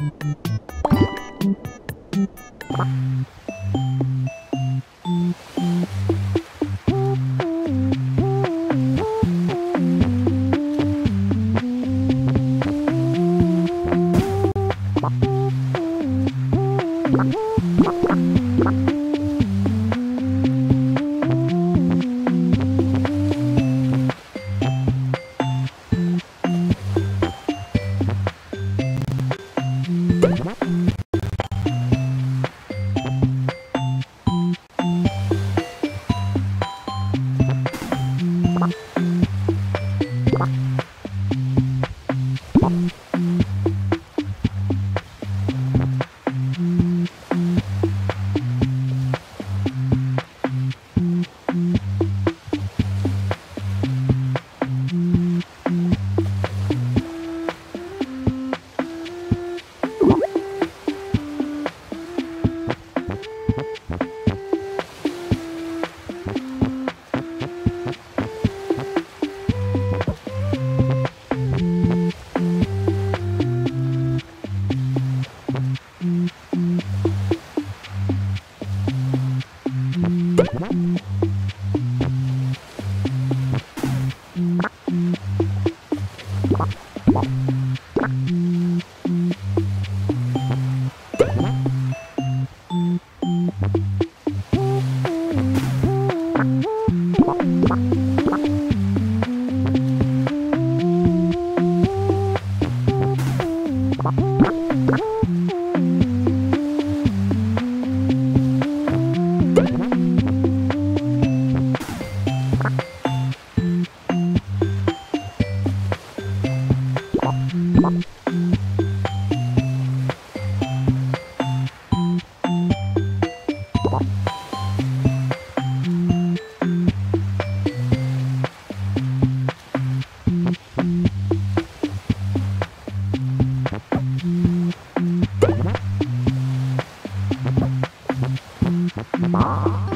Bye. Bye. Mm-hmm. Mom.